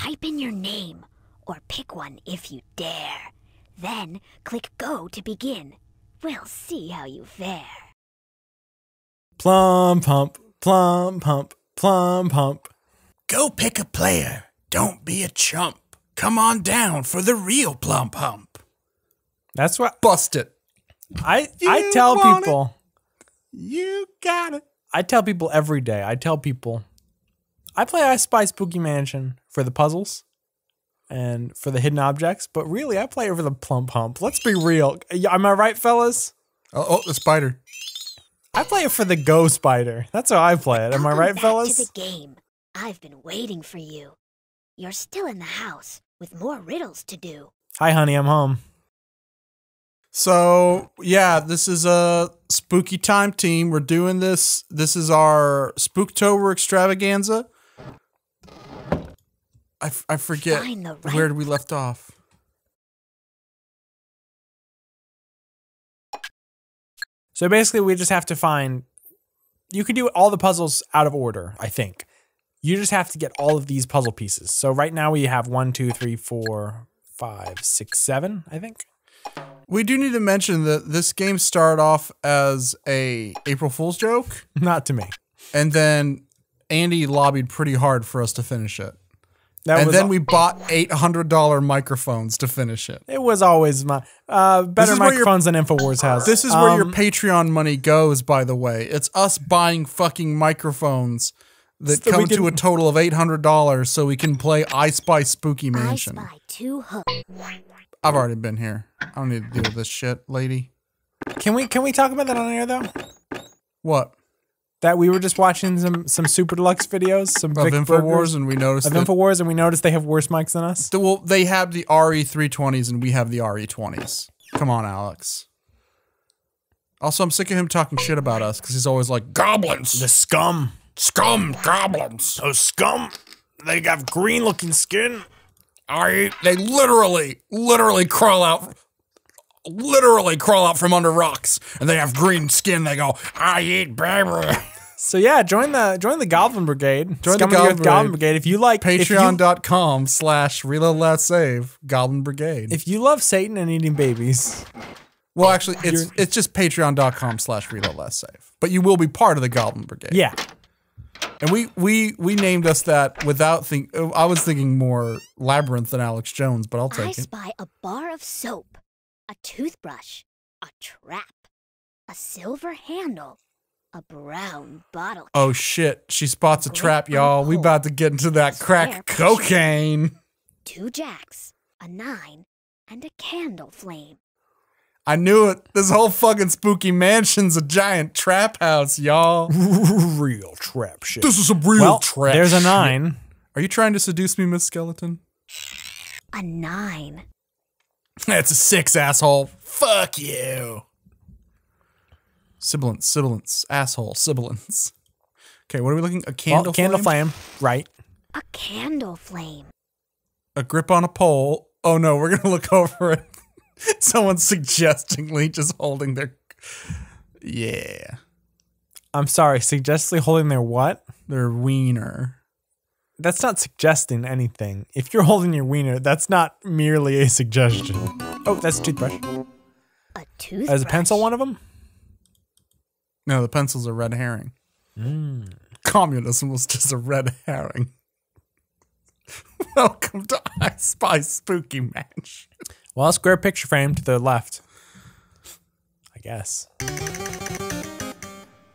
type in your name, or pick one if you dare. Then click Go to begin. We'll see how you fare. Plum pump, plum pump, plum pump. Go pick a player. Don't be a chump. Come on down for the real plum pump. That's what Bust it. I I tell want it? people. You got it. I tell people every day. I tell people I play I Spy Spooky Mansion for the puzzles and for the hidden objects, but really I play over the plump hump. Let's be real. Am I right, fellas? Oh, oh, the spider. I play it for the Go Spider. That's how I play it. Am I right, back fellas? To the game. I've been waiting for you. You're still in the house with more riddles to do. Hi, honey. I'm home. So yeah, this is a spooky time team. We're doing this. This is our Spooktober extravaganza. I, f- I forget right where did we left off. So basically, we just have to find. You can do all the puzzles out of order, I think. You just have to get all of these puzzle pieces. So right now we have one, two, three, four, five, six, seven, I think. We do need to mention that this game started off as a April Fool's joke, Not to me. and then Andy lobbied pretty hard for us to finish it. That and was then al- we bought eight hundred dollar microphones to finish it. It was always my uh, better is where your- microphones than Infowars has. This is where your Um, Patreon money goes, by the way. It's us buying fucking microphones that So we come to a total of eight hundred dollars, so we can play I Spy Spooky Mansion. I Mansion. spy two hooks. I've already been here. I don't need to deal with this shit, lady. Can we can we talk about that on air though? What That we were just watching some some super deluxe videos, some of Vic Infowars, and we noticed of. Infowars, and we noticed they have worse mics than us. well, they have the RE three twenties, and we have the RE twenties. Come on, Alex. Also, I'm sick of him talking shit about us because he's always like goblins, The scum, Scum goblins. those scum, they have green looking skin. I they literally, literally crawl out literally crawl out from under rocks and they have green skin. They go, I eat baby. So yeah, join the join the Goblin Brigade. Join the Scum the Goblin Goblin Brigade. Brigade. If you like Patreon.com slash reload last save Goblin Brigade. If you love Satan and eating babies, well, actually, it's it's just patreon.com slash reload last save. But you will be part of the Goblin Brigade. yeah, And we we we named us that without think. I was thinking more labyrinth than Alex Jones, but I'll I take it. spy a bar of soap, a toothbrush, a trap, a silver handle, a brown bottle. Oh shit! She spots a Grip trap, y'all. We about to get into that crack Square push. cocaine. two jacks, a nine, and a candle flame. I knew it. This whole fucking spooky mansion's a giant trap house, y'all. real trap shit. This is a real well, trap. there's a shit. nine. Are you trying to seduce me, Miss Skeleton? A nine. That's a six, asshole. Fuck you. Sibilance, sibilance, asshole, sibilance. Okay, what are we looking? A candle, Well, candle flame? flame, right? A candle flame. A grip on a pole. Oh no, we're gonna look over it. Someone's suggestingly just holding their. Yeah, I'm sorry, suggestively holding their what? their wiener. That's not suggesting anything. If you're holding your wiener, that's not merely a suggestion. Oh, that's a toothbrush. A toothbrush. As a pencil, one of them? No, the pencil's a red herring. Mm. Communism was just a red herring. Welcome to I Spy Spooky Mansion. Well, square picture frame to the left. I guess.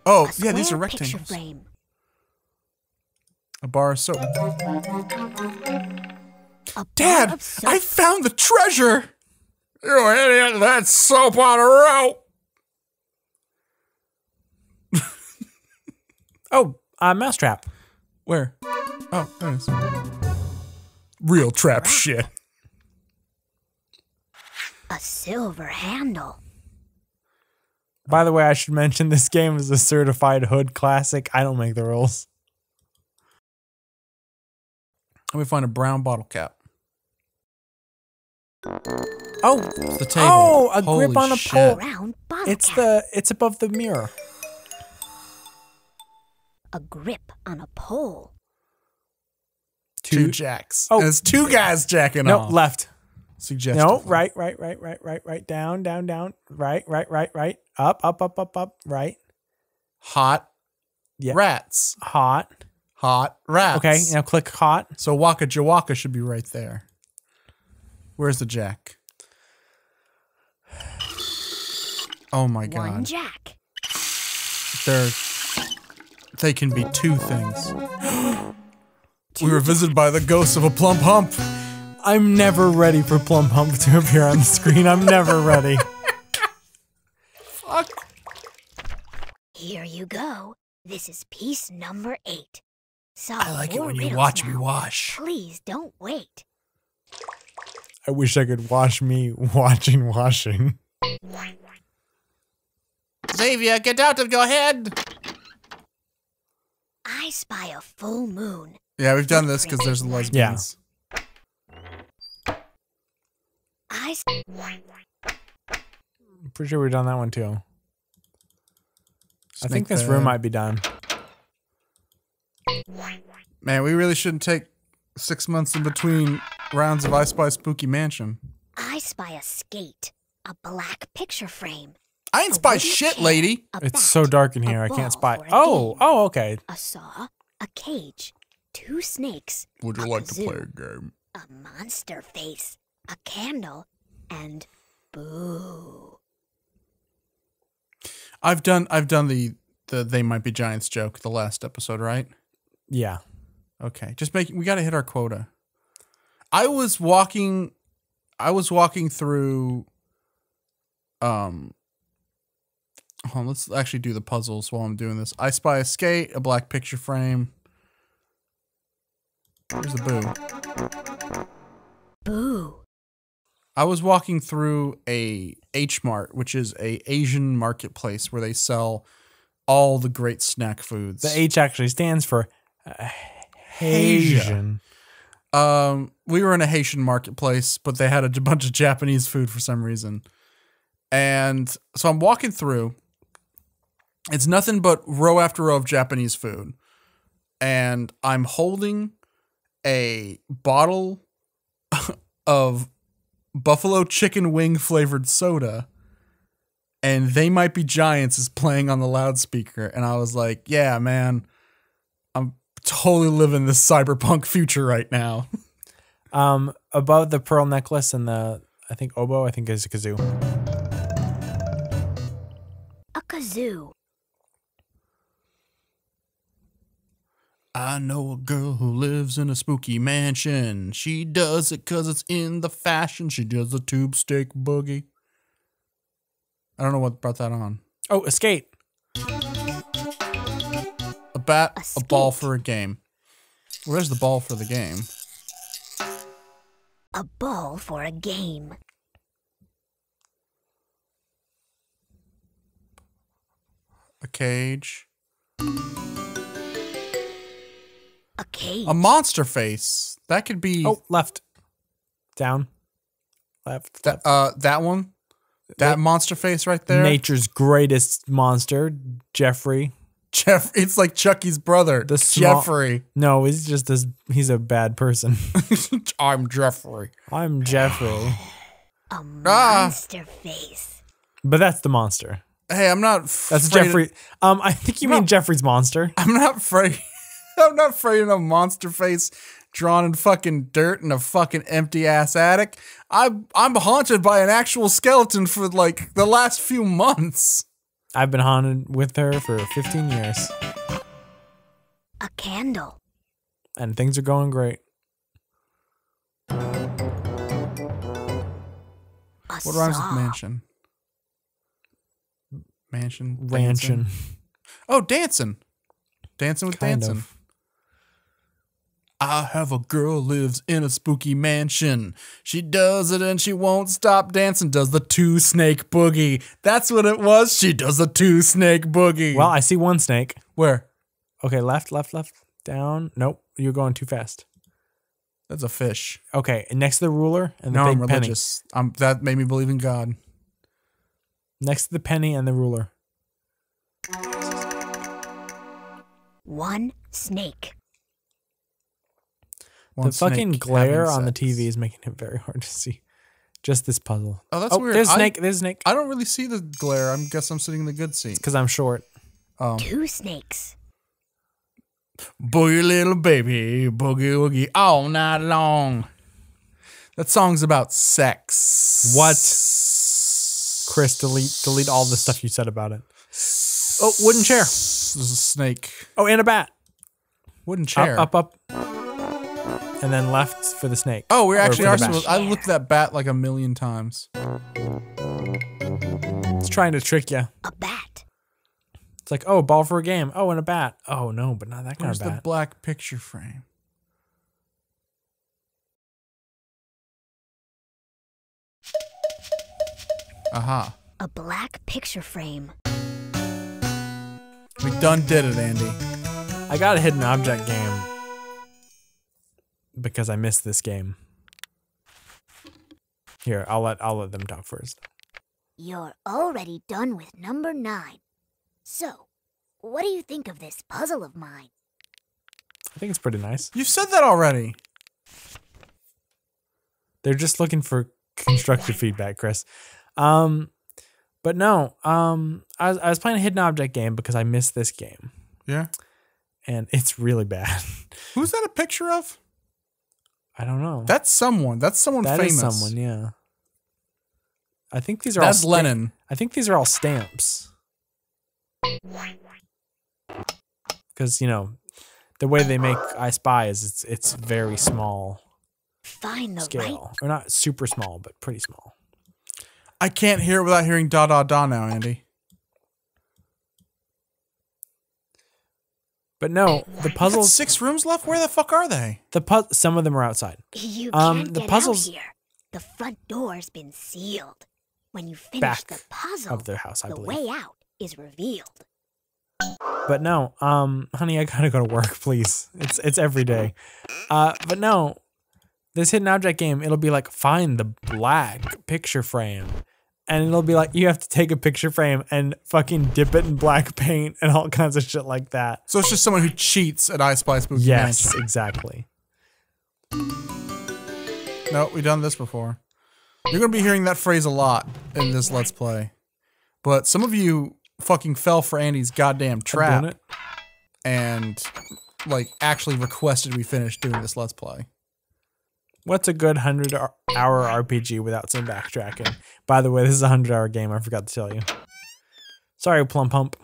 Oh, yeah, these are square picture rectangles. frame. A bar of soap. A bar Dad, of soap. I found the treasure. You idiot, that's soap on a rope. Oh, uh, mousetrap. Where? Oh, there it is. Real trap shit. A silver handle. By the way, I should mention this game is a certified hood classic. I don't make the rules. Let me find a brown bottle cap. Oh, It's the table. Oh, a Holy grip on a shit. pole. Round bottle it's cap. the it's above the mirror. A grip on a pole. two, two. jacks. Oh. and it's two guys jacking No, off. left. Suggestive. No, right, right, right, right, right, right. Down, down, down. Right, right, right, right. Up, up, up, up, up. Right. Hot Yeah. rats. Hot. Hot rats. Okay. Now click hot. So Waka Jawaka should be right there. Where's the jack? Oh my god. One god. jack. They're they can be two things. we were visited by the ghost of a plump hump. I'm never ready for Plum Hump to appear on the screen. I'm never ready. Fuck. Here you go. This is piece number eight. Solve I like it when you riddles watch me wash. Please don't wait. I wish I could wash me watching washing. Xavier, get out of your head. I spy a full moon. Yeah, we've done this because there's lesbians. I s- I'm pretty sure we've done that one too. I think Snake this room might be done. Man, we really shouldn't take six months in between rounds of I Spy Spooky Mansion. I spy a skate, a black picture frame, I ain't spy shit, chair, lady. a It's bat, so dark in here. I can't spy. Oh, game, oh, okay. a saw, a cage, two snakes, Would you A like to kazoo. play a game? a monster face, a candle, and boo. I've done I've done the the they might be giants joke the last episode, right? Yeah. Okay, just make we got to hit our quota. I was walking, I was walking through. Um. Hold on, let's actually do the puzzles while I'm doing this. I spy a skate, a black picture frame. Where's the boo? Boo. I was walking through a H Mart, which is a Asian marketplace where they sell all the great snack foods. The H actually stands for uh, Asia. Um, we were in a Haitian marketplace, but they had a bunch of Japanese food for some reason. And so I'm walking through. It's nothing but row after row of Japanese food. And I'm holding a bottle of buffalo chicken wing flavored soda. And They Might Be Giants is playing on the loudspeaker. And I was like, yeah, man, I'm totally living this cyberpunk future right now. Um, above the pearl necklace and the I think oboe, I think is a kazoo. A kazoo. I know a girl who lives in a spooky mansion. She does it cause it's in the fashion. She does a tube steak boogie. I don't know what brought that on. Oh, a skate. A bat, A a, ball for a game. Where's the ball for the game? A ball for a game. A cage. A cage. A monster face. That could be Oh, left. Down. Left. that uh that one. That monster face right there. Nature's greatest monster, Jeffrey. Jeff it's like Chucky's brother. The small- Jeffrey. No, he's just this. He's a bad person. I'm Jeffrey. I'm Jeffrey, a Ah. monster face. but that's the monster. Hey, I'm not That's afraid of- Jeffrey. Um, I think you mean Jeffrey's monster. I'm not afraid. I'm not afraid of a monster face drawn in fucking dirt in a fucking empty ass attic. I'm I'm haunted by an actual skeleton for like the last few months. I've been haunted with her for 15 years, A candle. and things are going great. A What rhymes saw. with mansion? Mansion. dancing? Ranching. Oh, dancing. Dancing with Kind dancing. of. I have a girl lives in a spooky mansion. She does it and she won't stop dancing. Does the two snake boogie. That's what it was. She does the two snake boogie. Well, I see one snake. where? Okay, left, left, left, down. Nope, you're going too fast. That's a fish. Okay, next to the ruler and the No, big I'm penny. religious. I'm, that made me believe in God. Next to the penny and the ruler. One snake. One the fucking glare on the. TV is making it very hard to see. Just this puzzle. Oh, that's weird. There's a I- snake. There's snake. I don't really see the glare. I guess I'm sitting in the good seat. Because I'm short. Um, Two snakes. Boogie little baby, boogie woogie all night long. That song's about sex. What? Chris, delete delete all the stuff you said about it. Oh, wooden chair. There's a snake. Oh, and a bat. Wooden chair. Up, up, up. And then left for the snake. Oh, we Or actually for are supposed. I looked at that bat like a million times. It's trying to trick you. A bat. It's like, oh, ball for a game. Oh, and a bat. Oh no, but not that kind Where's of bat. Where's the black picture frame? Aha. A black picture frame. We done did it, Andy. I got a hidden object game because I missed this game. Here, I'll let I'll let them talk first. You're already done with number nine. So, what do you think of this puzzle of mine? I think it's pretty nice. You said that already. They're just looking for constructive feedback, Chris. Um, but no, um, I was, I was playing a hidden object game because I missed this game, Yeah. and it's really bad. Who's that a picture of? I don't know. That's someone. That's someone That is famous. someone, yeah. I think these are That's all sta- Lennon. I think these are all stamps. Because you know, the way they make I Spy is it's it's very small Find the right scale, or not super small, but pretty small. I can't hear it without hearing da da da now, Andy. But no, the Got puzzles, six rooms left. Where the fuck are they? the pu- some of them are outside. You Um, can't the get puzzles- out here. The front door's been sealed. When you finish Back the puzzle, of their house, I the believe. way out is revealed. But no, um, honey, I gotta go to work, please. It's it's every day. Uh, but no, this hidden object game, it'll be like find the black picture frame, and it'll be like you have to take a picture frame and fucking dip it in black paint and all kinds of shit like that. So it's just someone who cheats at I Spy Spooky Yes, Mansion. exactly. No, we've done this before. You're gonna be hearing that phrase a lot in this Let's Play. But some of you fucking fell for Andy's goddamn trap and like actually requested we finish doing this Let's Play. What's a good hundred hour RPG without some backtracking? By the way, this is a hundred hour game. I forgot to tell you. Sorry, Plum Pump.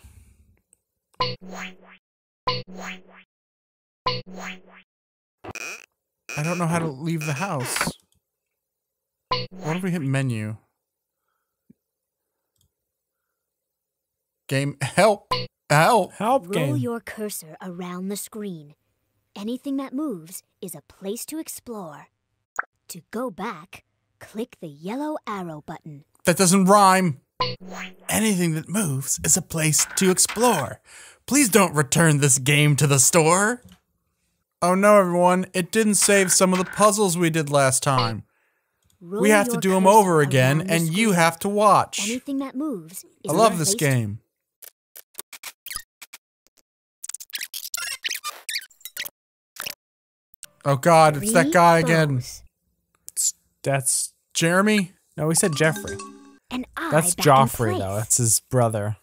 I don't know how to leave the house. What if we hit menu? Game help. Help. Help Roll game. your cursor around the screen. Anything that moves is a place to explore. To go back, click the yellow arrow button. That doesn't rhyme. Anything that moves is a place to explore. Please don't return this game to the store. Oh no, everyone, it didn't save some of the puzzles we did last time. Roll We have to do them over again, and you have to watch. Anything that moves I love this game. Oh god, it's that guy again. Bows. That's Jeremy? no, we said Jeffrey. An eye That's back Joffrey though. place. That's his brother.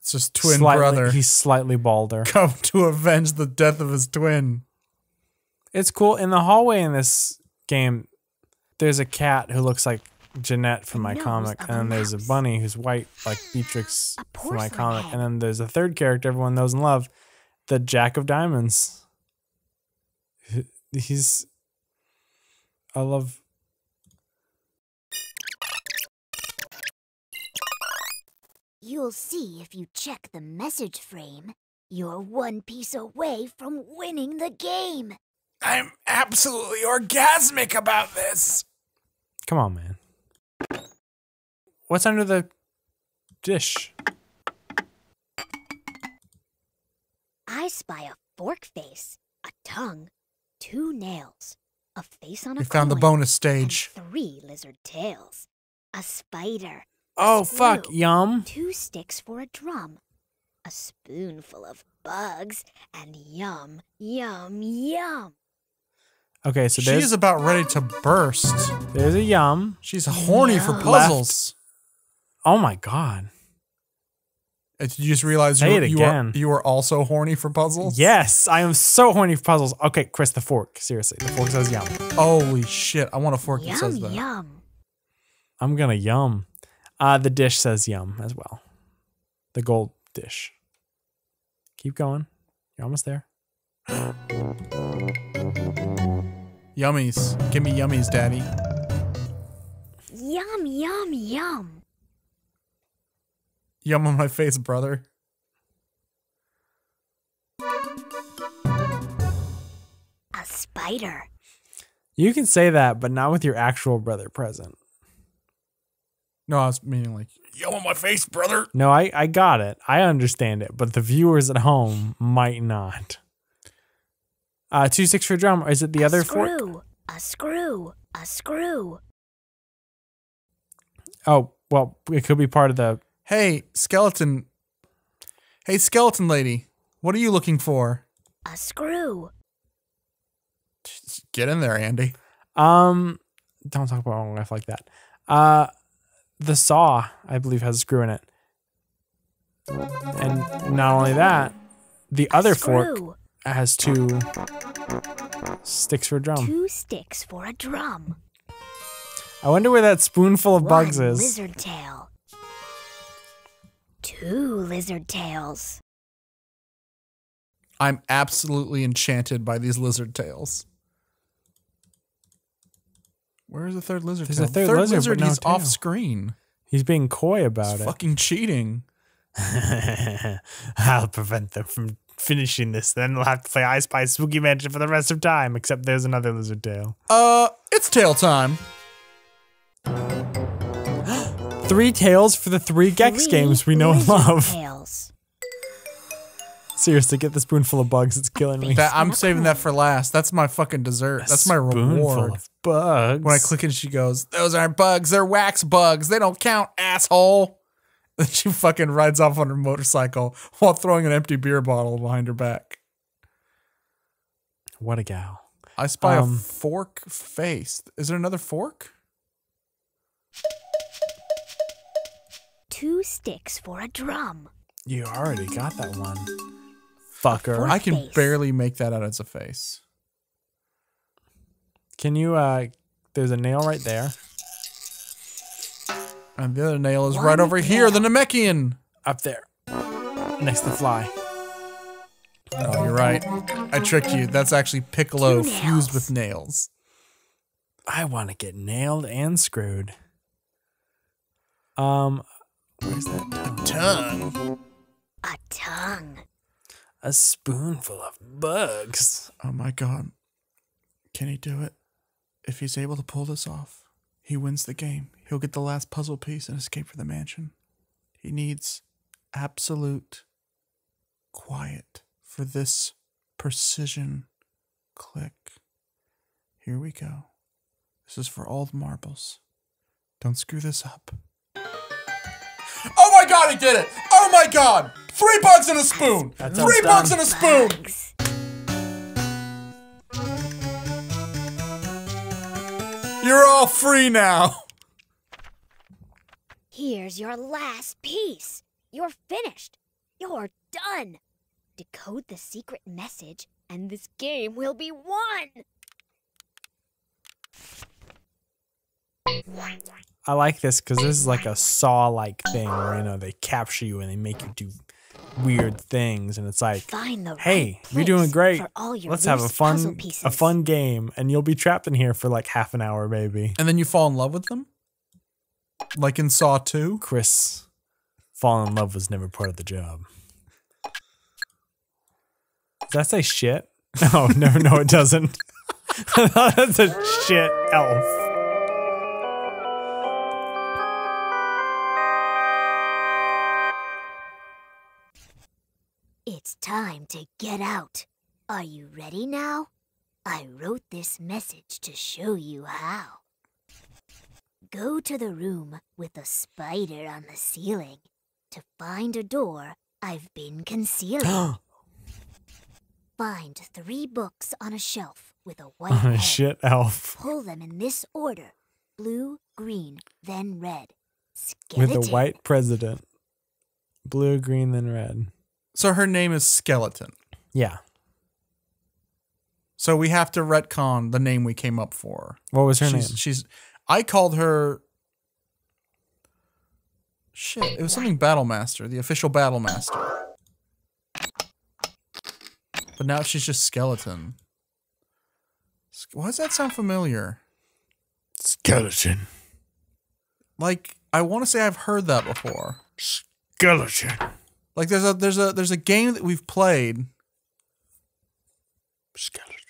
It's his twin Slightly- brother. He's slightly balder. come to avenge the death of his twin. It's cool. In the hallway in this game, there's a cat who looks like Jeanette from my comic, and then there's a bunny who's white like Beatrix from my comic, head. and then there's a third character everyone knows and loves, the Jack of Diamonds. He's, I love. You'll see if you check the message frame. You're one piece away from winning the game. I'm absolutely orgasmic about this. Come on, man. What's under the dish? I spy a fork face, a tongue, two nails, a face on a We found the bonus stage. three lizard tails, a spider, Oh fuck! Yum. two sticks for a drum, a spoonful of bugs, and yum, yum, yum. Okay, so She there's is about ready to burst. there's a yum. She's horny for Yeah. puzzles. Oh my god. Uh, Did you just realize Say you, it you, are, you are also horny for puzzles? Yes, I am so horny for puzzles. Okay, Chris, the fork. Seriously, the fork says yum. Holy shit. I want a fork that Yum, says that. yum. I'm gonna yum. Uh, the dish says yum as well. The gold dish. Keep going. You're almost there. Yummies. Give me yummies, daddy. Yum, yum, yum. Yum on my face, brother. A spider. You can say that, but not with your actual brother present. No, I was meaning like Yum on my face, brother. No, I, I got it. I understand it, but the viewers at home might not. Uh, two six for drum. Is it the a other fork? screw. A screw. A screw. Oh, well, it could be part of the. Hey, skeleton. Hey, skeleton lady. What are you looking for? A screw. Get in there, Andy. Um, don't talk about my life like that. Uh, the saw, I believe, has a screw in it. And not only that, the A other fork has two sticks for a drum. Two sticks for a drum. I wonder where that spoonful of bugs is. lizard tail. Two lizard tails. I'm absolutely enchanted by these lizard tails. Where is the third lizard There's tail? a third lizard, but no he's off screen. He's being coy about It's it. fucking cheating. I'll prevent them from finishing this. Then we'll have to play I Spy Spooky Mansion for the rest of time. Except there's another lizard tail. Uh, it's tail time. Three tails for the three Gex Three games we know and love. Tails. Seriously, get the spoonful of bugs. It's killing me. That I'm saving that for last. That's my fucking dessert. That's my Spoonful reward. Of bugs. When I click and she goes, "Those aren't bugs. They're wax bugs. They don't count, asshole." Then she fucking rides off on her motorcycle while throwing an empty beer bottle behind her back. what a gal. I spy Um, a fork face. Is there another fork? Two sticks for a drum. You already got that one. Fucker. fork. I can face. barely make that out as a face. Can you uh there's a nail right there. And the other nail is One right over here, the nail. Namekian. Up there. Next to fly. Oh, you're right. I tricked you. That's actually Piccolo fused with nails. I want to get nailed and screwed. Um where's that tongue? A Tongue. A tongue. A spoonful of bugs. Oh my god. Can he do it? If he's able to pull this off, he wins the game. He'll get the last puzzle piece and escape from the mansion. He needs absolute quiet for this precision click. Here we go. This is for all the marbles. Don't screw this up. Oh my god, he did it! Oh my god! Three bugs in a spoon! That's Three bugs done. in a spoon! You're all free now. Here's your last piece. You're finished. You're done. Decode the secret message, and this game will be won. I like this because this is like a saw like thing where you know they capture you and they make you do weird things and it's like Find the hey right you're doing great. for all your let's have a fun a fun game and you'll be trapped in here for like half an hour maybe. And then you fall in love with them? Like in Saw 2? chris falling in love was never part of the job. Does that say shit? No never no it doesn't. That's a shit elf It's time to get out. Are you ready now? I wrote this message to show you how. Go to the room with a spider on the ceiling to find a door I've been concealing. Find three books on a shelf with with a white On a shit elf. Pull them in this order blue, green, then red. With Skeleton. a white president. Blue, green, then red. So her name is Skeleton. Yeah. So we have to retcon the name we came up for. What was her she's, name? She's. I called her. Shit! It was something Battle Master, the official Battle Master. But now she's just skeleton. Why does that sound familiar? Skeleton. Like I want to say I've heard that before. Skeleton. Like there's a there's a there's a game that we've played. Skeleton.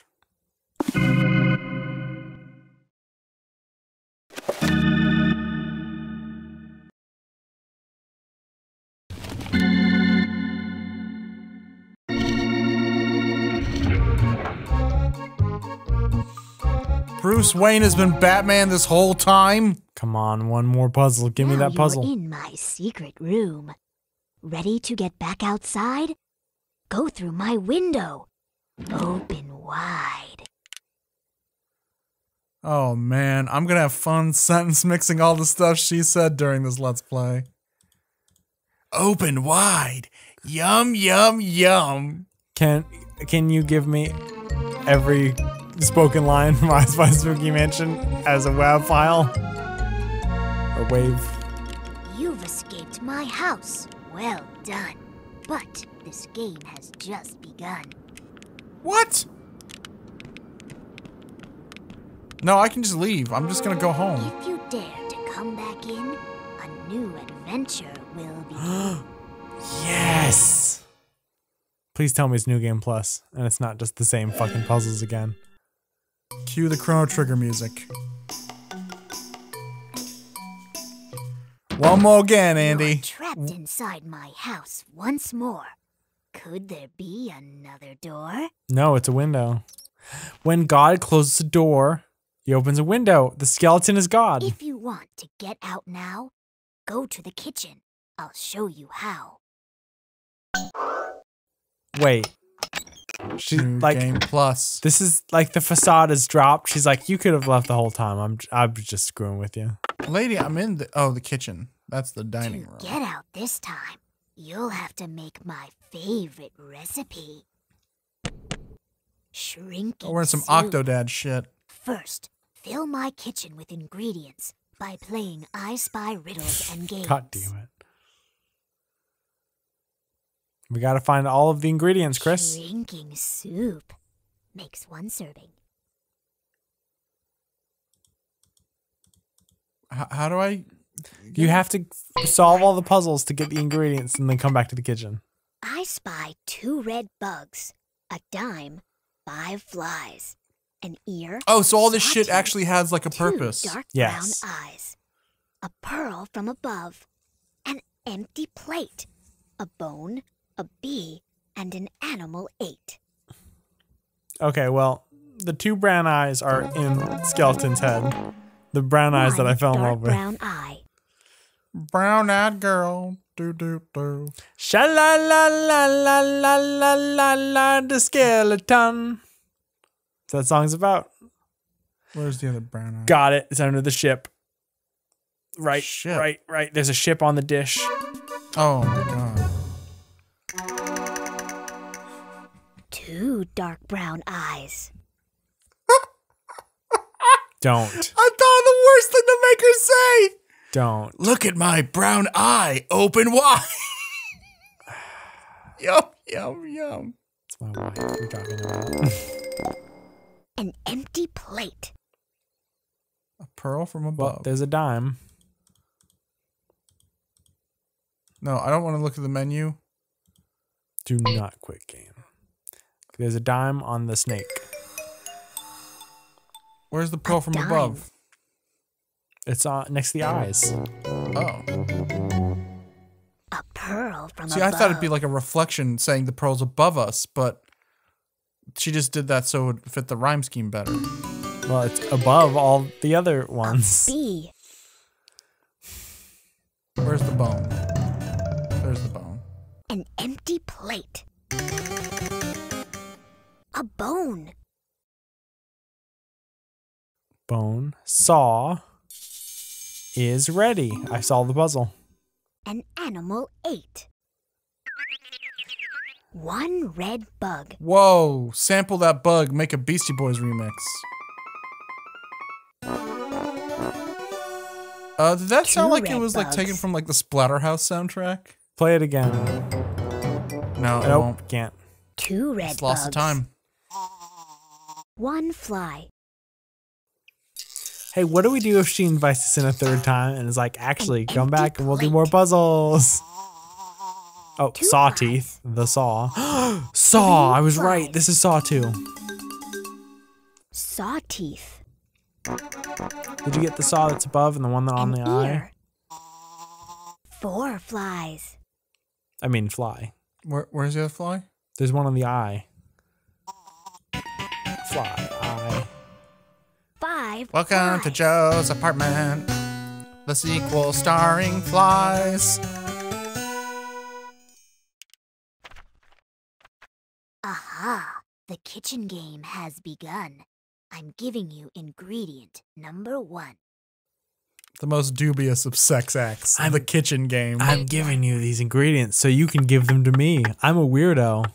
Bruce Wayne has been Batman this whole time. Come on, one more puzzle. Give me Now that puzzle. You're in my secret room. Ready to get back outside? Go through my window. Open wide. Oh man, I'm gonna have fun sentence mixing all the stuff she said during this let's play. Open wide. Yum yum yum. Can can you give me every spoken line from I Spy Spooky Mansion as a WAV file? Or wave? You've escaped my house. Well done. But this game has just begun. What? No, I can just leave. I'm just gonna go home. If you dare to come back in, a new adventure will begin. Yes. Please tell me it's New Game Plus and it's not just the same fucking puzzles again. Cue the Chrono Trigger music. One more again, You're Andy. trapped inside my house once more. Could there be another door? No, it's a window. When God closes a door, he opens a window. The skeleton is God. If you want to get out now, go to the kitchen. I'll show you how. Wait. She New like Game Plus. this is like the facade is dropped. She's like, you could have left the whole time. I'm I'm just screwing with you. Lady, I'm in the oh the kitchen. That's the dining to room. get out this time, you'll have to make my favorite recipe. Shrinking Oh, we're in some soup. Octodad shit. First, fill my kitchen with ingredients by playing I Spy riddles and games. God damn it. We gotta find all of the ingredients, Chris. Shrinking soup makes one serving. H- how do I? You have to solve all the puzzles to get the ingredients and then come back to the kitchen. I spy two red bugs, a dime, five flies, an ear. Oh, so all this shit sawtooth, actually has like a purpose. two purpose. dark Yes. brown eyes, a pearl from above, an empty plate, a bone, a bee, and an animal ate. Okay, well, the two brown eyes are in Skeleton's head. The brown eyes that I One fell in dark love with. brown eye. Brown eyed girl. Do do do. Sha la la la la la la la la the skeleton. That's what that song's about. Where's the other brown eye? Got it. It's under the ship. Right, Ship. right, right. There's a ship on the dish. Oh my god. Two dark brown eyes. Don't, I thought the worst thing to make her say. don't. Look at my brown eye, open wide. yum yum yum. It's my wife we're talking about. An empty plate. A pearl from Well, above. there's a dime. no, I don't want to look at the menu. Do not quit game. There's a dime on the snake. Where's the pearl from dime. above? It's on next to the eyes. Oh. A pearl from See, above. I thought it'd be like a reflection saying the pearl's above us, but she just did that so it would fit the rhyme scheme better. Well, it's above all the other ones. bee. Where's the bone? There's the bone. An empty plate. A bone. Bone saw is ready. I solved the puzzle. An animal ate. One red bug. Whoa! Sample that bug. Make a Beastie Boys remix. Uh, did that sound like it red was like taken from like the Splatterhouse soundtrack? Play it again. No, it Nope, won't. can't. Two red It's lost bugs. of time. One fly. Hey, what do we do if she invites us in a third time and is like, actually, An come back and we'll do more puzzles? Oh, Two saw flies. teeth. The saw. saw. Three I was right. This is saw two. Saw teeth. Did you get the saw that's above and the one that on An the eye? Four flies. I mean, fly. Where, where's the other fly? There's one on the eye. Fly. Eye. Five Welcome to. Joe's apartment. The sequel starring flies. Aha! The kitchen game has begun. I'm giving you ingredient number one. The most dubious of sex acts. I'm- the kitchen game. I'm giving you these ingredients so you can give them to me. I'm a weirdo.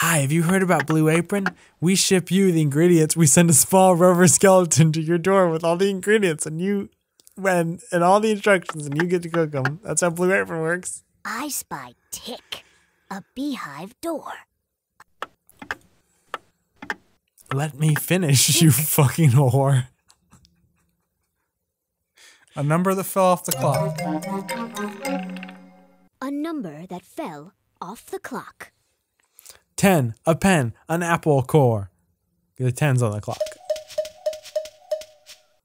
Hi, have you heard about Blue Apron? We ship you the ingredients. We send a small rubber skeleton to your door with all the ingredients, and you, when and all the instructions, and you get to cook them. That's how Blue Apron works. I spy tick, a beehive door. Let me finish, you fucking whore. A number that fell off the clock. A number that fell off the clock. Ten, a pen, an apple core. The ten's on the clock.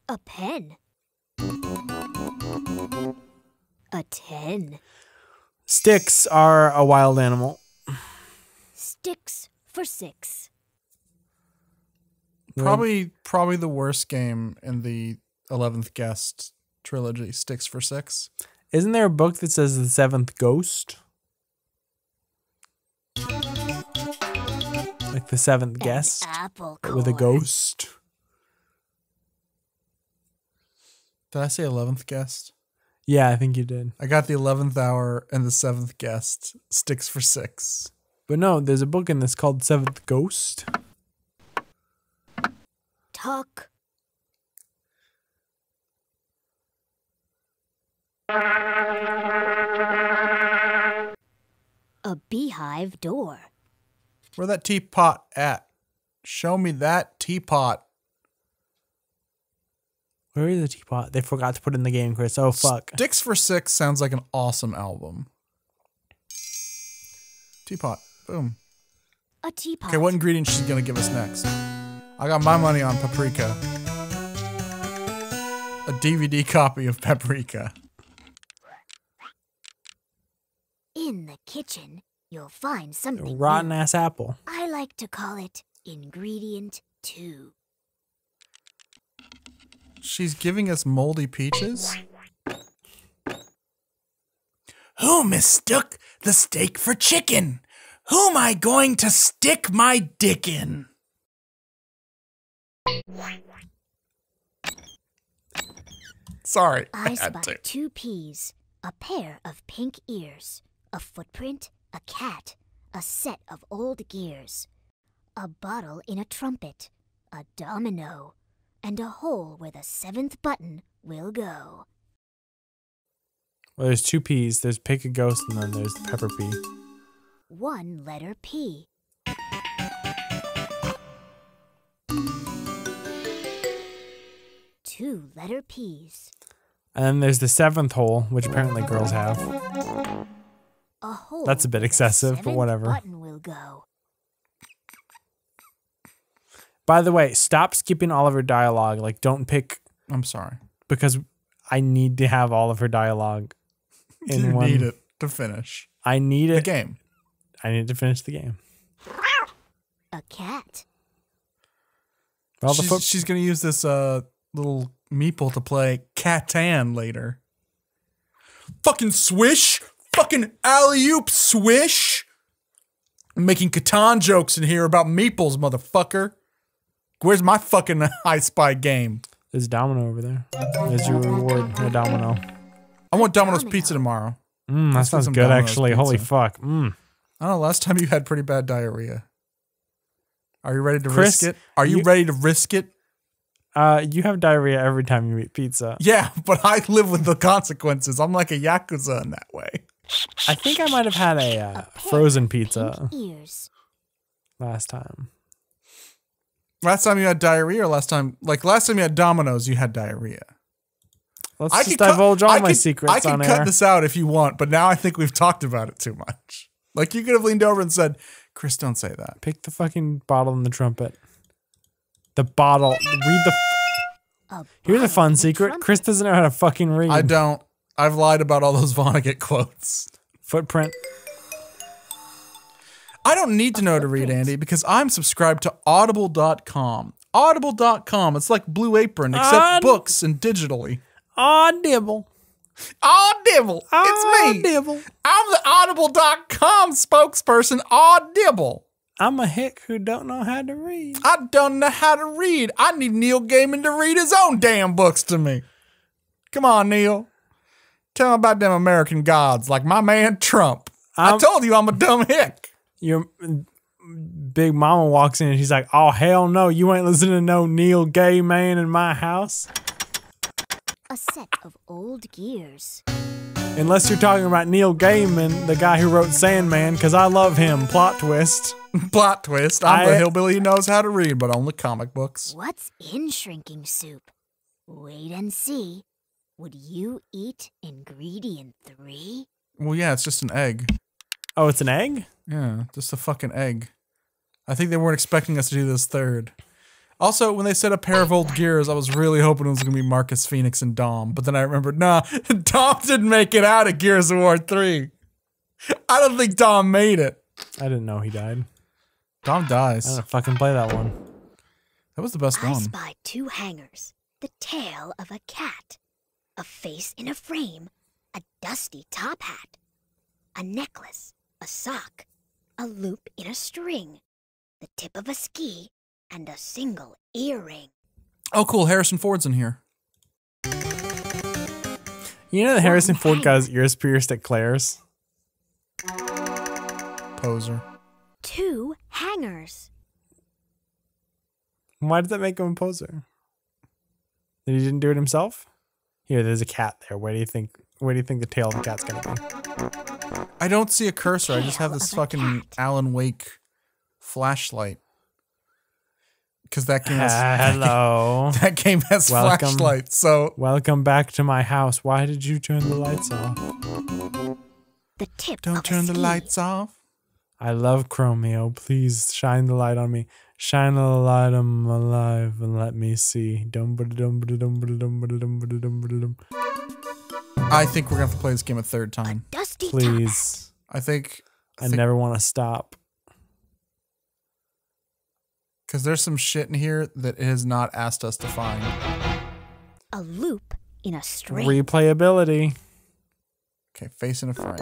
A pen. A ten. Sticks are a wild animal. Sticks for six. Probably, probably the worst game in the Eleventh Guest trilogy. Sticks for six. Isn't there a book that says the seventh ghost? Like the seventh guest apple with a ghost. Did I say eleventh guest? Yeah, I think you did. I got the eleventh hour and the seventh guest. Sticks for six. But no, there's a book in this called Seventh Ghost. Tuck. A beehive door. Where that teapot at? Show me that teapot. Where is the teapot? They forgot to put it in the game, Chris. Oh fuck. Sticks for Six sounds like an awesome album. Teapot. Boom. A teapot. Okay, what ingredient she's gonna give us next? I got my money on paprika. A DVD copy of paprika. In the kitchen, you'll find something Rotten new. ass apple. I like to call it ingredient two. She's giving us moldy peaches. Who mistook the steak for chicken? Who am I going to stick my dick in? Sorry, I, I had spy to. two peas, a pair of pink ears, a footprint, a cat, a set of old gears, a bottle in a trumpet, a domino, and a hole where the seventh button will go. Well, there's two peas. There's pick a ghost, and then there's the pepper pea. One letter P. Two letter P's. And then there's the seventh hole, which apparently girls have. A hole. That's a bit where the excessive, but whatever. Button will go. By the way, stop skipping all of her dialogue. Like, don't pick I'm sorry. because I need to have all of her dialogue in you one. need it to finish I need it. the game. I need to finish the game. A cat. Well, the she's, foot- she's gonna use this uh little meeple to play Catan later. Fucking swish, fucking alley oop swish. I'm making Catan jokes in here about meeples, motherfucker. Where's my fucking I Spy game? There's domino over there. There's your reward, a domino. I want Domino's pizza tomorrow. Mm, that Let's sounds good, Domino's actually. Holy fuck. Mm. I don't know. Last time you had pretty bad diarrhea. Are you ready to Chris, risk it? Are you, you- ready to risk it? Uh, you have diarrhea every time you eat pizza. Yeah, but I live with the consequences. I'm like a yakuza in that way. I think I might have had a uh, A frozen pizza Ears. last time. Last time you had diarrhea, or last time, like last time you had Domino's, you had diarrhea. Let's I just could cut- divulge all I my could- secrets I can cut air. this out if you want, but now I think we've talked about it too much. Like you could have leaned over and said, "Chris, don't say that." Pick the fucking bottle and the trumpet. The bottle. Read the. A Here's a fun secret. trumpet. Chris doesn't know how to fucking read. I don't. I've lied about all those Vonnegut quotes. Footprint. I don't need to know to read. Andy, because I'm subscribed to audible.com. Audible.com. It's like Blue Apron, except Aud- books and digitally. Audible. Audible. It's me. Audible. I'm the audible.com spokesperson, Audible. I'm a hick who don't know how to read. I don't know how to read. I need Neil Gaiman to read his own damn books to me. Come on, Neil. Tell me about them American gods, like my man Trump. I I'm- told you I'm a dumb hick. Your big mama walks in and she's like, "Oh hell no, you ain't listening to no Neil Gay man in my house." A set of old gears. Unless you're talking about Neil Gaiman, the guy who wrote Sandman, because I love him. Plot twist. Plot twist. I'm the hillbilly who knows how to read, but only comic books. What's in shrinking soup? Wait and see. Would you eat ingredient three? Well, yeah, it's just an egg. Oh, it's an egg. Yeah, just a fucking egg. I think they weren't expecting us to do this third. Also, when they said a pair of old gears, I was really hoping it was going to be Marcus Phoenix and Dom. But then I remembered, nah, Dom didn't make it out of Gears of War 3. I don't think Dom made it. I didn't know he died. Dom dies. I dies. don't fucking play that one. That was the best I one. spy two hangers, the tail of a cat, a face in a frame, a dusty top hat, a necklace, a sock, a loop in a string, the tip of a ski, and a single earring. Oh, cool. Harrison Ford's in here. You know that Harrison Ford got his ears pierced at Claire's? Poser. Two hangers. Why did that make him a poser? That he didn't do it himself? Here, there's a cat there. Where do you think? Where do you think the tail of the cat's gonna be? I don't see a cursor. I just have this fucking cat. Alan Wake flashlight. Because that game has Hello. that game has Welcome. flashlights. So Welcome back to my house. Why did you turn the lights off? The tip don't turn the lights off. I love Chromeo. Please shine the light on me. Shine a light on my life and let me see. Dum ba dum ba dum ba dum ba dum ba dum ba dum. I think we're gonna have to play this game a third time. Dusty top Please. I think I think- never want to stop. because there's some shit in here that it has not asked us to find. a loop in a string. Replayability. Okay, face in a frame.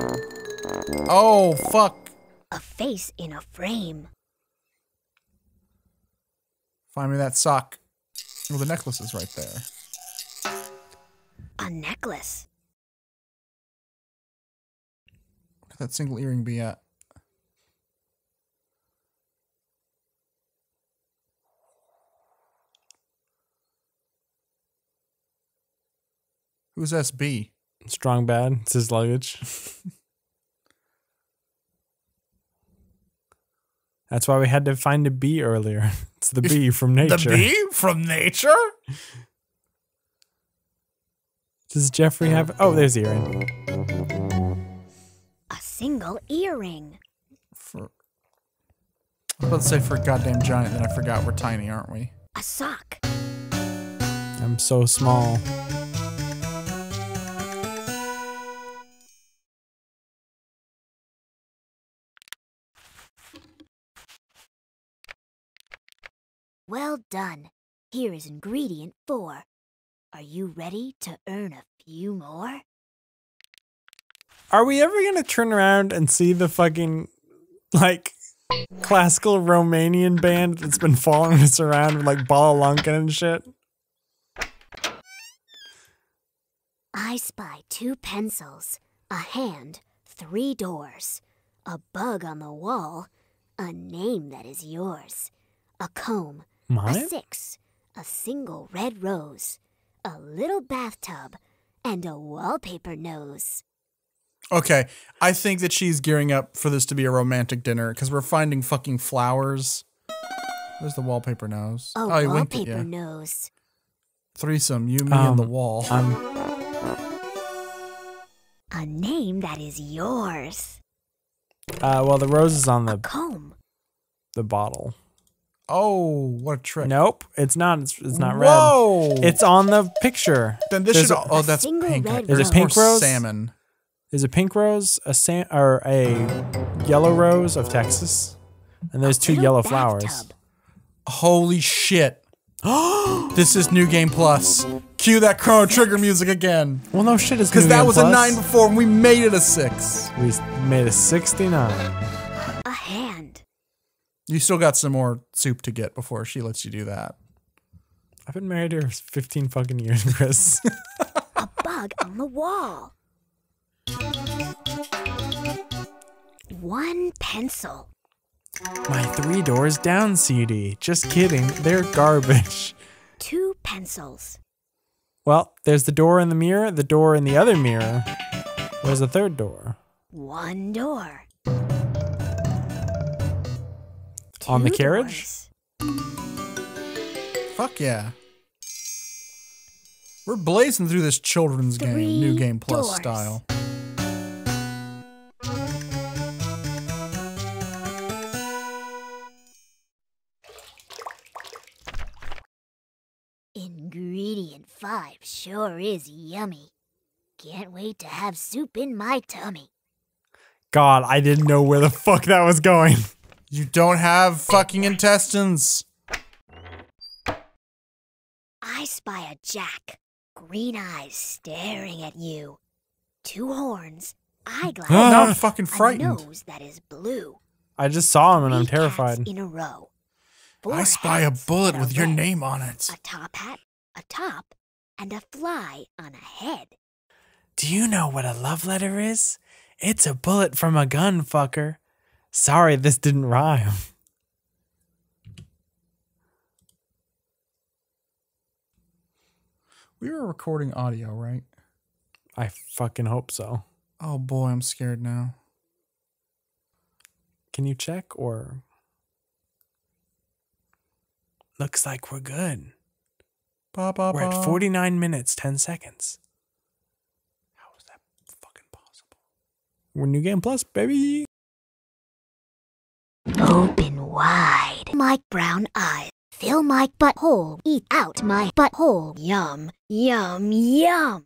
Oh fuck! a face in a frame. Find me that sock. Well, the necklace is right there. A necklace. Where could that single earring be at? Who's SB? Strong bad. It's his luggage. That's why we had to find a bee earlier. It's the bee from nature. The bee from nature? Does Jeffrey have? Oh, there's the earring. A single earring. For I was about to say for a goddamn giant, then I forgot we're tiny, aren't we? A sock. I'm so small. Well done. Here is ingredient four. Are you ready to earn a few more? Are we ever gonna turn around and see the fucking like classical Romanian band that's been following us around with like Bala Lunkin and shit? I spy two pencils, a hand, three doors, a bug on the wall, a name that is yours, a comb, a six, a single red rose, a little bathtub, and a wallpaper nose. Okay, I think that she's gearing up for this to be a romantic dinner because we're finding fucking flowers. There's the wallpaper nose. A oh, he winked at wallpaper you. nose. Threesome, you, me, and the Um, wall. Um, A name that is yours. uh, well, the rose is on A the comb. the bottle. Oh, what a trick! Nope, it's not. It's, it's not red. Whoa! It's on the picture. then this There's should. a- oh, that's pink. red Is it pink rose? Salmon. There's a pink rose, a sam- or a yellow rose of Texas, and there's two yellow flowers. bathtub. Holy shit! this is New Game Plus. Cue that Chrono Trigger music again. Well, no shit, it's Because that Game was a nine before, and we made it a six. We made a 69. A hand. You still got some more soup to get before she lets you do that. I've been married to her 15 fucking years, Chris. A bug on the wall. One pencil. My three doors down CD. Just kidding. They're garbage. Two pencils. Well, there's the door in the mirror, the door in the other mirror. Where's the third door? One door. On the carriage? doors. Fuck yeah. We're blazing through this children's game, New Game Plus doors. style. Ingredient five sure is yummy. Can't wait to have soup in my tummy. God, I didn't know where the fuck that was going. You don't have fucking intestines. I spy a jack, green eyes staring at you. Two horns, eyeglass, Oh, now I'm fucking a frightened. nose that is blue. I just saw him and I'm Three cats terrified. In a row. Four I spy a bullet that are with your red, name on it. A top hat, a top, and a fly on a head. Do you know what a love letter is? It's a bullet from a gun, fucker. Sorry, this didn't rhyme. We were recording audio, right? I fucking hope so. Oh boy, I'm scared now. Can you check or? Looks like we're good. Ba, ba, We're ba. at 49 minutes, 10 seconds. How is that fucking possible? We're New Game Plus, baby. Open wide. My brown eyes. Fill my butthole. Eat out my butthole. Yum, yum, yum.